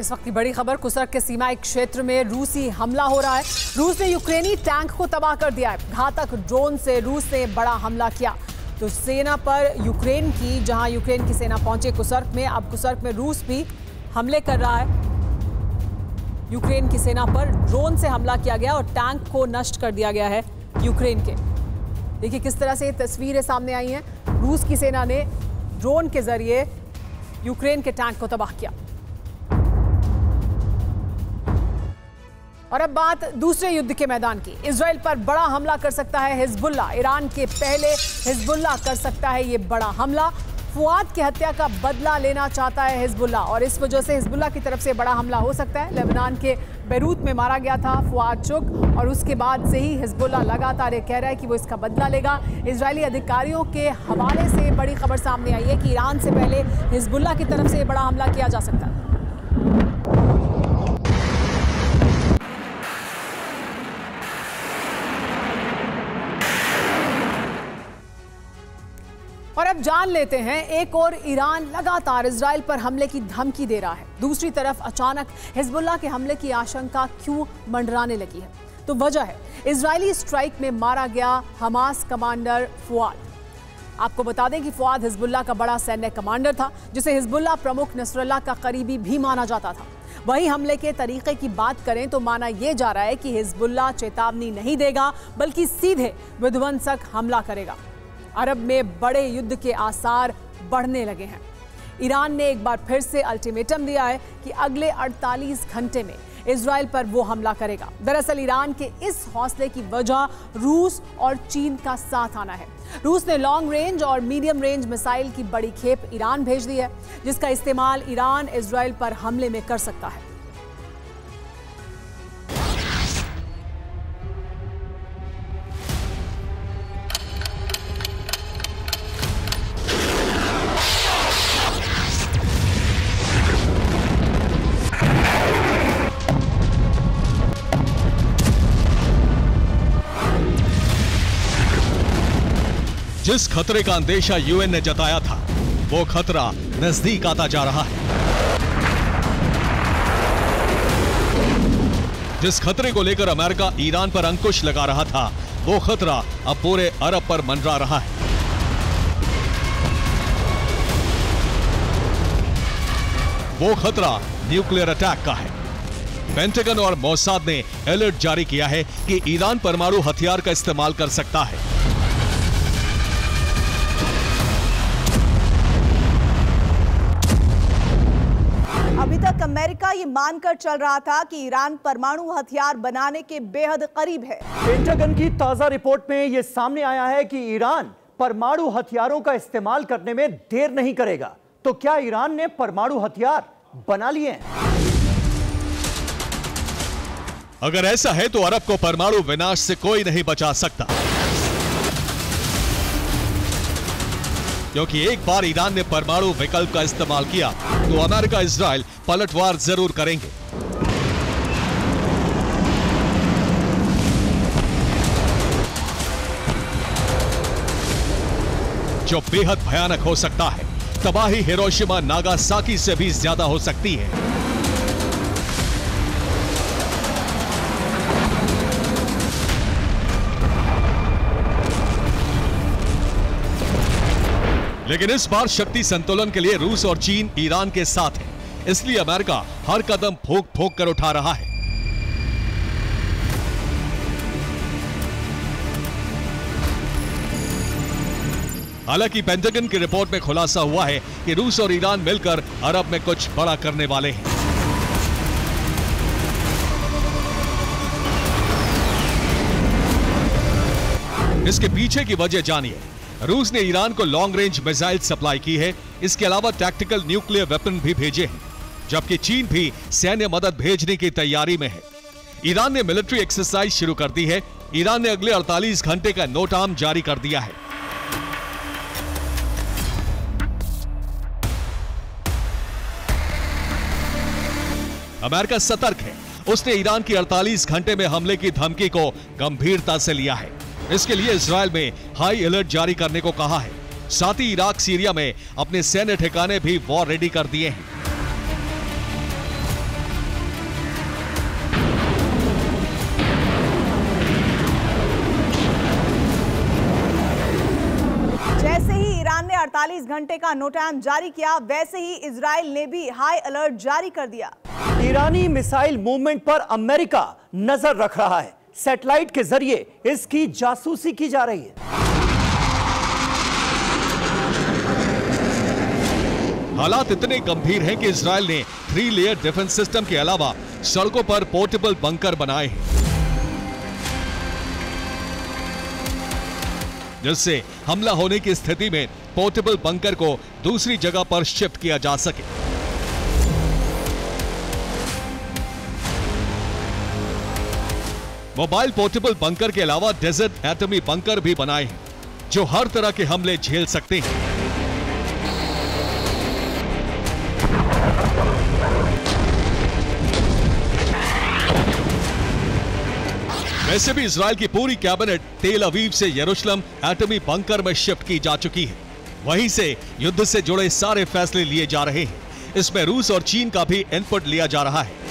इस वक्त की बड़ी खबर कुसर्क के सीमाई क्षेत्र में रूसी हमला हो रहा है। रूस ने यूक्रेनी टैंक को तबाह कर दिया है। घातक ड्रोन से रूस ने बड़ा हमला किया। तो सेना पर यूक्रेन की, जहाँ यूक्रेन की सेना पहुँचे कुसर्क में, अब कुसर्क में रूस भी हमले कर रहा है। यूक्रेन की सेना पर ड्रोन से हमला किया गया और टैंक को नष्ट कर दिया गया है यूक्रेन के। देखिए किस तरह से तस्वीरें सामने आई हैं। रूस की सेना ने ड्रोन के ज़रिए यूक्रेन के टैंक को तबाह किया। और अब बात दूसरे युद्ध के मैदान की। इसराइल पर बड़ा हमला कर सकता है हिजबुल्ला ईरान के पहले हिजबुल्ला कर सकता है ये बड़ा हमला। फुआद की हत्या का बदला लेना चाहता है हिजबुल्ला और इस वजह से हिजबुल्ला की तरफ़ से बड़ा हमला हो सकता है। लेबनान के बैरूत में मारा गया था फुआद चुक और उसके बाद से ही हिजबुल्ला लगातार ये कह रहा है कि वो इसका बदला लेगा। इसराइली अधिकारियों के हवाले से बड़ी खबर सामने आई है कि ईरान से पहले हिजबुल्ला की तरफ़ से बड़ा हमला किया जा सकता है। अब जान लेते हैं, एक और ईरान लगातार इसराइल पर हमले की धमकी दे रहा है। दूसरी तरफ़ अचानक हिजबुल्ला के हमले की आशंका क्यों मंडराने लगी है? तो वजह है इजरायली स्ट्राइक में मारा गया हमास कमांडर फुआद। आपको बता दें कि फुआद हिजबुल्ला का बड़ा सैन्य कमांडर था, जिसे हिजबुल्ला प्रमुख नसरुल्ला का करीबी भी माना जाता था। वहीं हमले के तरीके की बात करें तो माना यह जा रहा है कि हिजबुल्ला चेतावनी नहीं देगा, बल्कि सीधे विध्वंसक हमला करेगा। अरब में बड़े युद्ध के आसार बढ़ने लगे हैं। ईरान ने एक बार फिर से अल्टीमेटम दिया है कि अगले 48 घंटे में इसराइल पर वो हमला करेगा। दरअसल ईरान के इस हौसले की वजह रूस और चीन का साथ आना है। रूस ने लॉन्ग रेंज और मीडियम रेंज मिसाइल की बड़ी खेप ईरान भेज दी है, जिसका इस्तेमाल ईरान इसराइल पर हमले में कर सकता है। जिस खतरे का अंदेशा यूएन ने जताया था, वो खतरा नज़दीक आता जा रहा है। जिस खतरे को लेकर अमेरिका ईरान पर अंकुश लगा रहा था, वो खतरा अब पूरे अरब पर मंडरा रहा है। वो खतरा न्यूक्लियर अटैक का है। पेंटागन और मोसाद ने अलर्ट जारी किया है कि ईरान परमाणु हथियार का इस्तेमाल कर सकता है। तक अमेरिका ये मानकर चल रहा था कि ईरान परमाणु हथियार बनाने के बेहद करीब है। पेंटागन की ताज़ा रिपोर्ट में यह सामने आया है कि ईरान परमाणु हथियारों का इस्तेमाल करने में देर नहीं करेगा। तो क्या ईरान ने परमाणु हथियार बना लिए हैं? अगर ऐसा है तो अरब को परमाणु विनाश से कोई नहीं बचा सकता। क्योंकि एक बार ईरान ने परमाणु विकल्प का इस्तेमाल किया तो अमेरिका इसराइल पलटवार ज़रूर करेंगे। जो बेहद भयानक हो सकता है, तबाही हिरोशिमा नागासाकी से भी ज़्यादा हो सकती है। लेकिन इस बार शक्ति संतुलन के लिए रूस और चीन ईरान के साथ है। इसलिए अमेरिका हर कदम फोक फोक कर उठा रहा है। हालाँकि पेंटागन की रिपोर्ट में खुलासा हुआ है कि रूस और ईरान मिलकर अरब में कुछ बड़ा करने वाले हैं। इसके पीछे की वजह जानिए। रूस ने ईरान को लॉन्ग रेंज मिसाइल सप्लाई की है। इसके अलावा टैक्टिकल न्यूक्लियर वेपन भी भेजे हैं, जबकि चीन भी सैन्य मदद भेजने की तैयारी में है। ईरान ने मिलिट्री एक्सरसाइज शुरू कर दी है। ईरान ने अगले 48 घंटे का नोट नोटाम जारी कर दिया है। अमेरिका सतर्क है। उसने ईरान की 48 घंटे में हमले की धमकी को गंभीरता से लिया है। इसके लिए इसराइल में हाई अलर्ट जारी करने को कहा है। साथ ही इराक सीरिया में अपने सैन्य ठिकाने भी वॉर रेडी कर दिए हैं। जैसे ही ईरान ने 48 घंटे का नोटाइम जारी किया वैसे ही इसराइल ने भी हाई अलर्ट जारी कर दिया। ईरानी मिसाइल मूवमेंट पर अमेरिका नज़र रख रहा है। सैटेलाइट के ज़रिए इसकी जासूसी की जा रही है। हालात इतने गंभीर हैं कि इसराइल ने थ्री लेयर डिफेंस सिस्टम के अलावा सड़कों पर पोर्टेबल बंकर बनाए हैं। जिससे हमला होने की स्थिति में पोर्टेबल बंकर को दूसरी जगह पर शिफ्ट किया जा सके। मोबाइल पोर्टेबल बंकर के अलावा डेजर्ट एटमी बंकर भी बनाए हैं, जो हर तरह के हमले झेल सकते हैं। वैसे भी इसराइल की पूरी कैबिनेट तेल अवीव से यरूशलेम एटमी बंकर में शिफ्ट की जा चुकी है। वहीं से युद्ध से जुड़े सारे फैसले लिए जा रहे हैं। इसमें रूस और चीन का भी इनपुट लिया जा रहा है।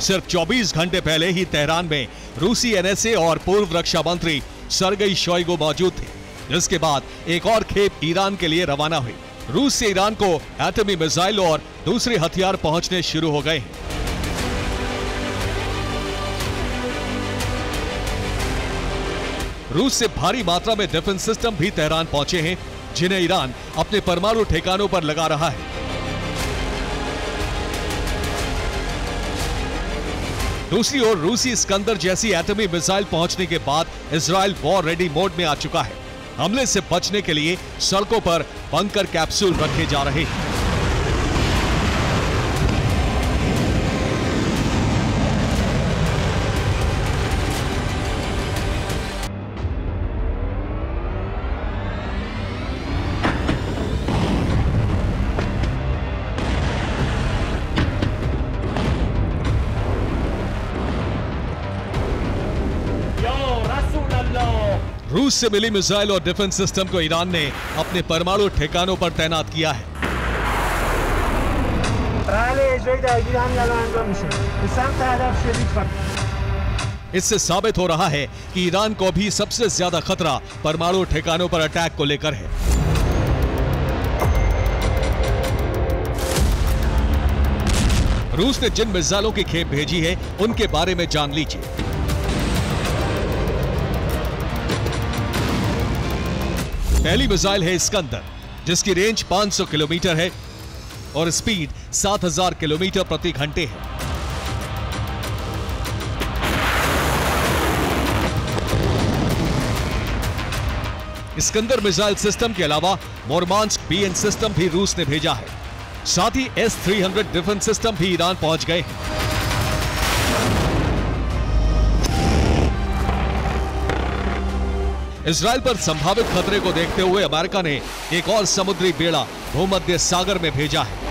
सिर्फ़ 24 घंटे पहले ही तेहरान में रूसी एनएसए और पूर्व रक्षा मंत्री सरगई शोइगो मौजूद थे। जिसके बाद एक और खेप ईरान के लिए रवाना हुई। रूस से ईरान को एटमी मिसाइल और दूसरे हथियार पहुँचने शुरू हो गए हैं। रूस से भारी मात्रा में डिफेंस सिस्टम भी तेहरान पहुँचे हैं, जिन्हें ईरान अपने परमाणु ठिकानों पर लगा रहा है। दूसरी ओर रूसी स्कंदर जैसी एटमी मिसाइल पहुँचने के बाद इसराइल वॉर रेडी मोड में आ चुका है। हमले से बचने के लिए सड़कों पर बंकर कैप्सूल रखे जा रहे हैं। रूस से मिली मिसाइल और डिफेंस सिस्टम को ईरान ने अपने परमाणु ठिकानों पर तैनात किया है। इससे साबित हो रहा है कि ईरान को भी सबसे ज़्यादा खतरा परमाणु ठिकानों पर अटैक को लेकर है। रूस ने जिन मिसाइलों की खेप भेजी है उनके बारे में जान लीजिए। पहली मिसाइल है स्कंदर जिसकी रेंज 500 किलोमीटर है और स्पीड 7000 किलोमीटर प्रति घंटे है। स्कंदर मिसाइल सिस्टम के अलावा मोरमांस्क बीएन सिस्टम भी रूस ने भेजा है। साथ ही S three hundred defence system भी ईरान पहुँच गए हैं। इसराइल पर संभावित खतरे को देखते हुए अमेरिका ने एक और समुद्री बेड़ा भूमध्य सागर में भेजा है।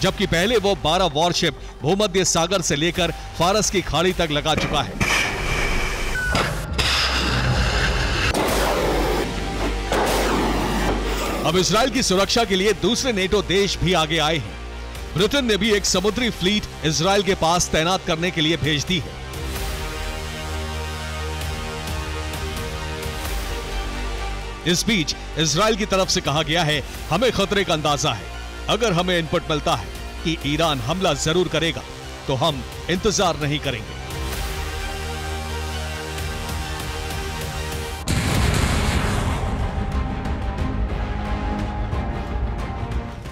जबकि पहले वो 12 वॉरशिप भूमध्य सागर से लेकर फारस की खाड़ी तक लगा चुका है। अब इसराइल की सुरक्षा के लिए दूसरे नेटो देश भी आगे आए हैं। ब्रिटेन ने भी एक समुद्री फ्लीट इसराइल के पास तैनात करने के लिए भेज दी है। इस बीच इसराइल की तरफ़ से कहा गया है, हमें खतरे का अंदाज़ा है। अगर हमें इनपुट मिलता है कि ईरान हमला ज़रूर करेगा तो हम इंतज़ार नहीं करेंगे।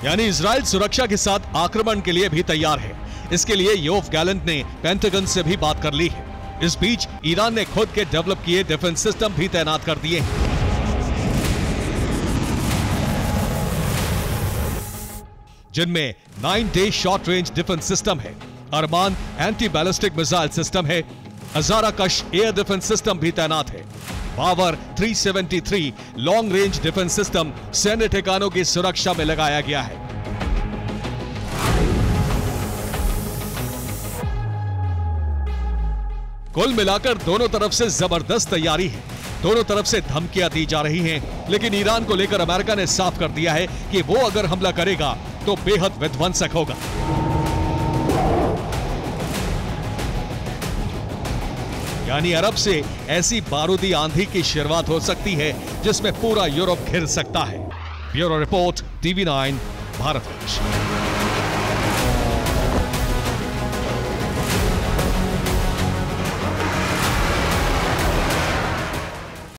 यानी इसराइल सुरक्षा के साथ आक्रमण के लिए भी तैयार है। इसके लिए योफ गैलेंट ने पेंटागन से भी बात कर ली है। इस बीच ईरान ने खुद के डेवलप किए डिफेंस सिस्टम भी तैनात कर दिए हैं। जिनमें nine Dey short range defence system है। Arman anti ballistic missile system है। हजारा कश एयर डिफेंस सिस्टम भी तैनात है। Power 373 long range defence system सैन्य ठिकानों की सुरक्षा में लगाया गया है। कुल मिलाकर दोनों तरफ़ से ज़बरदस्त तैयारी है। दोनों तरफ़ से धमकियाँ दी जा रही हैं, लेकिन ईरान को लेकर अमेरिका ने साफ़ कर दिया है कि वो अगर हमला करेगा तो बेहद विध्वंसक होगा। यानी अरब से ऐसी बारूदी आंधी की शुरुआत हो सकती है, जिसमें पूरा यूरोप घिर सकता है। Bureau report, TV nine Bharatvarsh